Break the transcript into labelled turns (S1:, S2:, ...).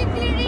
S1: Bekleyin